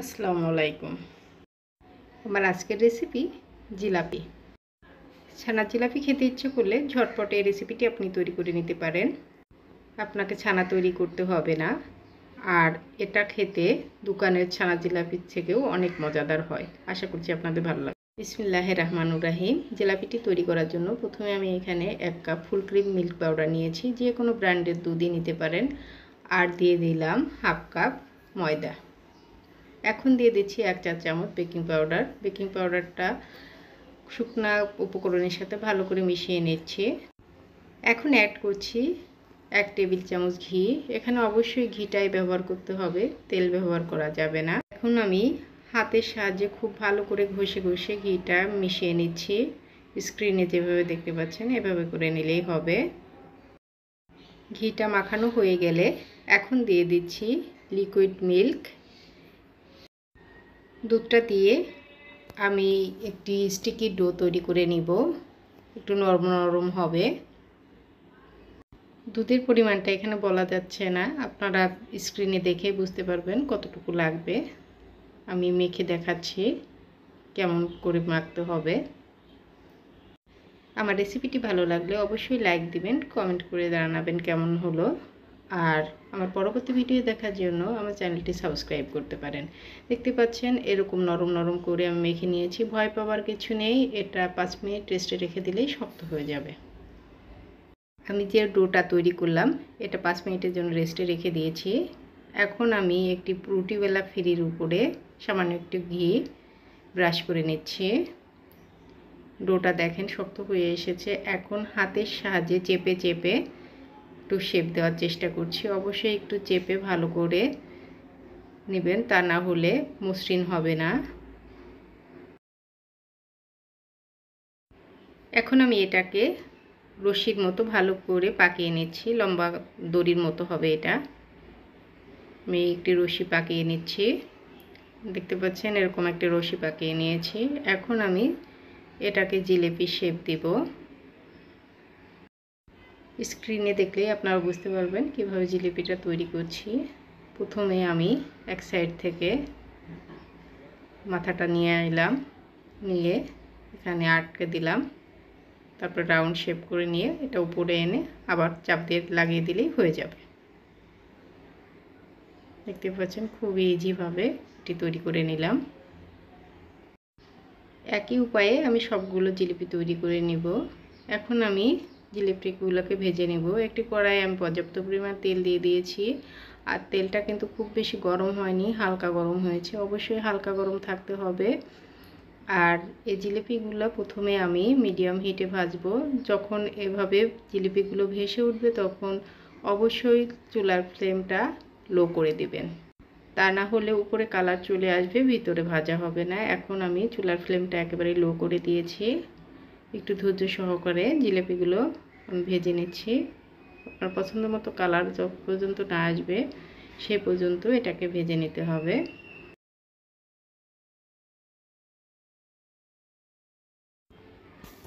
আসসালামু আলাইকুম। আমার আজকের রেসিপি জিলাপি। ছানা জিলাপি খেতে ইচ্ছে করলে ঝটপট এই রেসিপিটি আপনি তৈরি করে নিতে পারেন। আপনাকে ছানা তৈরি করতে হবে না। আর এটা খেতে দোকানের ছানা জিলাপির থেকেও অনেক মজাদার হয়। আশা করছি আপনাদের ভালো লাগবে। বিসমিল্লাহ রহমানুর রাহিম। জিলাপিটি তৈরি করার জন্য প্রথমে আমি এখানে এক cup full cream milk powder নিয়েছি। যে কোনো ব্র্যান্ডের দুধই নিতে পারেন। আর দিয়ে দিলাম হাফ কাপ ময়দা। এখন দিয়ে দিচ্ছি এক চা চামচ বেকিং পাউডার বেকিং পাউডারটা শুকনা উপকরণের সাথে ভালো করে মিশিয়ে নিচ্ছি। এখন অ্যাড করছি এক টেবিল চামচ ঘি। এখানে অবশ্যই ঘিটাই ব্যবহার করতে হবে, তেল ব্যবহার করা যাবে না। এখন আমি হাতের সাহায্যে খুব ভালো করে ঘষে ঘষে ঘিটা মিশিয়ে নিচ্ছি। স্ক্রিনে যেভাবে দেখতে পাচ্ছেন, এভাবে করে নিলেই হবে। ঘিটা মাখানো হয়ে গেলে এখন দিয়ে দিচ্ছি লিকুইড মিল্ক দুধটা দিয়ে আমি একটি স্টিকি ডো তৈরি করে নিব। একটু নরম নরম হবে। দুধের পরিমাণটা এখানে বলা যাচ্ছে না। আপনারা স্ক্রিনে দেখে বুঝতে পারবেন কতটুকু লাগবে। আমি মেখে দেখাচ্ছি কেমন করে মাখতে হবে। আমার রেসিপিটি ভালো লাগলে অবশ্যই লাইক দিবেন কমেন্ট করে জানাবেন কেমন হলো। আর আমার পরবর্তী ভিডিও দেখার জন্য আমার চ্যানেলটি সাবস্ক্রাইব করতে পারেন। দেখতে পাচ্ছেন এরকম নরম নরম করে আমি মেখে নিয়েছি। ভয় পাওয়ার কিছু নেই। এটা পাঁচ মিনিট রেস্টে রেখে দিলেই শক্ত হয়ে যাবে। আমি যে ডোটা তৈরি করলাম, এটা পাঁচ মিনিটের জন্য রেস্টে রেখে দিয়েছি। এখন আমি একটি রুটিবেলা ফ্রির উপরে সামান্য একটু ঘি ব্রাশ করে নিচ্ছি। ডোটা দেখেন শক্ত হয়ে এসেছে। এখন হাতের সাহায্যে চেপে চেপে একটু শেপ দেওয়ার চেষ্টা করছি। অবশ্যই একটু চেপে ভালো করে নেবেন, তা না হলে মসৃণ হবে না। এখন আমি এটাকে রশির মতো ভালো করে পাকিয়ে নিচ্ছি, লম্বা দড়ির মতো হবে এটা। আমি একটি রশি পাকিয়ে নিচ্ছি। দেখতে পাচ্ছেন এরকম একটা রশি পাকিয়ে নিয়েছি। এখন আমি এটাকে জিলেপি শেপ দিব। স্ক্রিনে দেখলে আপনারা বুঝতে পারবেন কীভাবে জিলিপিটা তৈরি করছি। প্রথমে আমি এক সাইড থেকে মাথাটা নিয়ে এলাম নিয়ে এখানে আটকে দিলাম। তারপর রাউন্ড শেপ করে নিয়ে এটা উপরে এনে আবার চাপ দিয়ে লাগিয়ে দিলেই হয়ে যাবে। দেখতে পাচ্ছেন খুবই ইজিভাবে এটি তৈরি করে নিলাম। একই উপায়ে আমি সবগুলো জিলিপি তৈরি করে নিব। এখন আমি জিলিপিগুলোকে ভেজে নেব। একটি কড়াই আমি পর্যাপ্ত পরিমাণ তেল দিয়ে দিয়েছি। আর তেলটা কিন্তু খুব বেশি গরম হয়নি, হালকা গরম হয়েছে। অবশ্যই হালকা গরম থাকতে হবে। আর এই জিলিপিগুলো প্রথমে আমি মিডিয়াম হিটে ভাজবো। যখন এভাবে জিলিপিগুলো ভেসে উঠবে তখন অবশ্যই চুলার ফ্লেমটা লো করে দিবেন। তা না হলে উপরে কালার চলে আসবে, ভিতরে ভাজা হবে না। এখন আমি চুলার ফ্লেমটা একেবারে লো করে দিয়েছি। একটু ধৈর্য সহকারে জিলিপিগুলো ভেজে নিচ্ছি। আপনার পছন্দ মতো কালার যত পর্যন্ত না আসবে, সে পর্যন্ত এটাকে ভেজে নিতে হবে।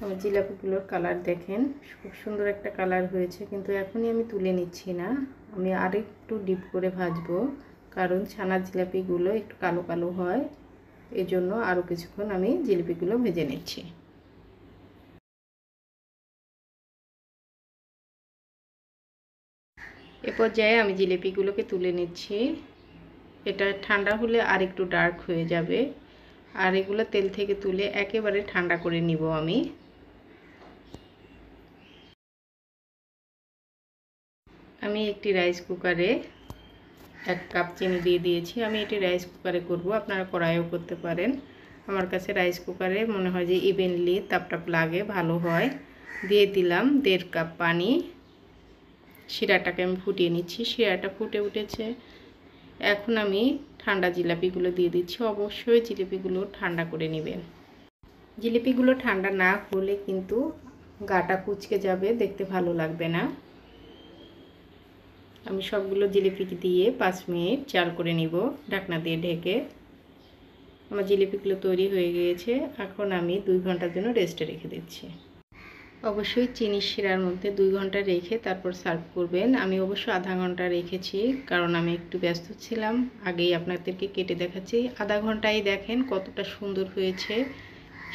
আমার জিলাপিগুলোর কালার দেখেন, খুব সুন্দর একটা কালার হয়েছে, কিন্তু এখনই আমি তুলে নিচ্ছি না। আমি আরেকটু ডিপ করে ভাজবো, কারণ ছানার জিলাপিগুলো একটু কালো কালো হয়, এজন্য আরও কিছুক্ষণ আমি জিলিপিগুলো ভেজে নিচ্ছি। এ পর্যায়ে আমি জিলিপিগুলোকে তুলে নিচ্ছি। এটা ঠান্ডা হলে আর একটু ডার্ক হয়ে যাবে। আর এগুলো তেল থেকে তুলে একেবারে ঠান্ডা করে নিব আমি। আমি একটি রাইস কুকারে এক কাপ চিনি দিয়ে দিয়েছি। আমি এটি রাইস কুকারে করব। আপনারা কড়াইও করতে পারেন। আমার কাছে রাইস কুকারে মনে হয় যে ইভেনলি তাপটাপ লাগে, ভালো হয়। দিয়ে দিলাম দেড় কাপ পানি। শিরাটাকে আমি ফুটিয়ে নিচ্ছি। শিরাটা ফুটে উঠেছে। এখন আমি ঠান্ডা জিলাপিগুলো দিয়ে দিচ্ছি। অবশ্যই জিলিপিগুলো ঠান্ডা করে নেবেন। জিলিপিগুলো ঠান্ডা না হলে কিন্তু গাটা কুচকে যাবে, দেখতে ভালো লাগবে না। আমি সবগুলো জিলিপি দিয়ে পাঁচ মিনিট চাল করে নিব, ঢাকনা দিয়ে ঢেকে। আমার জিলিপিগুলো তৈরি হয়ে গিয়েছে। এখন আমি দুই ঘণ্টার জন্য রেস্টে রেখে দিচ্ছি। অবশ্যই চিনি শিরার মধ্যে দুই ঘণ্টা রেখে তারপর সার্ভ করবেন। আমি অবশ্য আধা ঘণ্টা রেখেছি, কারণ আমি একটু ব্যস্ত ছিলাম। আগেই আপনাদেরকে কেটে দেখাচ্ছি। আধা ঘন্টায় দেখেন কতটা সুন্দর হয়েছে।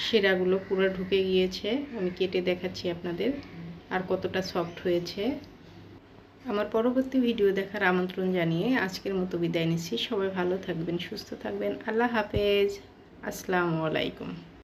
শিরাগুলো পুরো ঢুকে গিয়েছে। আমি কেটে দেখাচ্ছি আপনাদের আর কতটা সফট হয়েছে। আমার পরবর্তী ভিডিও দেখার আমন্ত্রণ জানিয়ে আজকের মতো বিদায় নিচ্ছি। সবাই ভালো থাকবেন, সুস্থ থাকবেন। আল্লাহ হাফেজ। আসসালামু আলাইকুম।